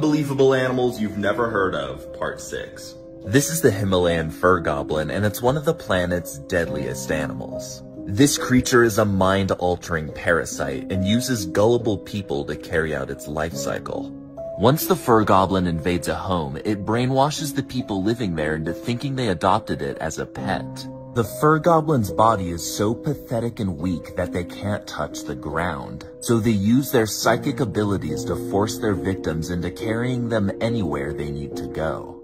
Unbelievable animals you've never heard of, part 6. This is the Himalayan fur goblin, and it's one of the planet's deadliest animals. This creature is a mind-altering parasite and uses gullible people to carry out its life cycle. Once the fur goblin invades a home, it brainwashes the people living there into thinking they adopted it as a pet. The fur goblin's body is so pathetic and weak that they can't touch the ground. So they use their psychic abilities to force their victims into carrying them anywhere they need to go.